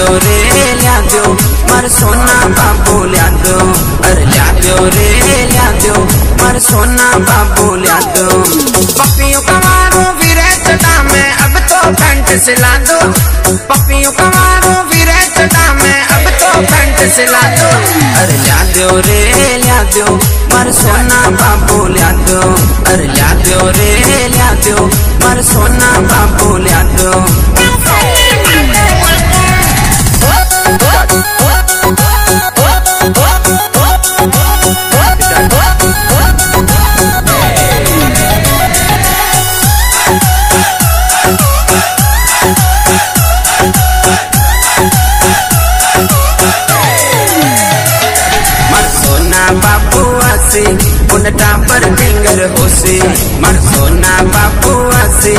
दो रे, लिया दो मर सोना बाबू, लिया दो अरे, लिया दो रे, लिया दो मर सोना बाबू, लिया दो पपियों का मारो भी चटा, मैं अब तो पैंट सिला दो। पपियों का मारो भी चटा, मैं अब तो पैंट सिला दो। अरे, लिया दो रे, लिया दो मर सोना बाबू, लिया दो अरे, लिया दो रे, लिया दो मर सोना आसे उनटा पर हो होसे। मन सोना बापू आसे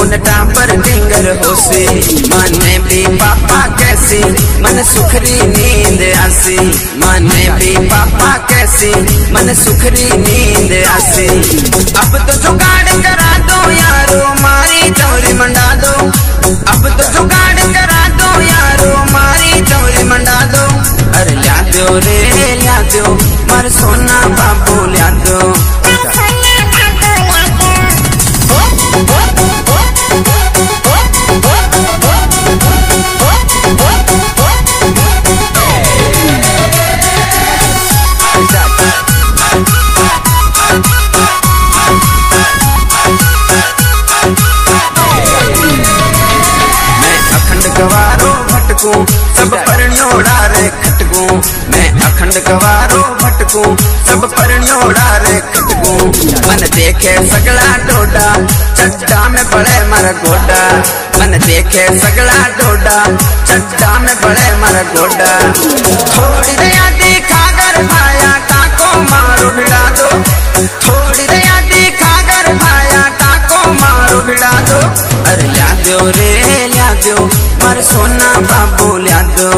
उनटा पर हो होसे। मन में भी पापा कैसे, मन सुखरी नींद आसे। मन में भी पापा कैसे, मन सुखरी नींद आसे। अब तो जुगाड़ करा दो सोना बाबू मैं गवारो भटकू सब परण्योड़ा रे खटकू मैं अखंड गवारो भटकू। सब परण्योड़ा रे खटकू मन देखे सगला डोडा। चड्डा में पड़े मर गोडा। मन देखे सगला डोडा। चड्डा में पड़े मर गोडा। थोड़ी दया दिखा कर भाया टाको मारो भिड़ा दो। थोड़ी दया दिखा कर भाया टाको मारो भिड़ा दो। अरे लिया दो रे दो मर सोना बाबू लिया दो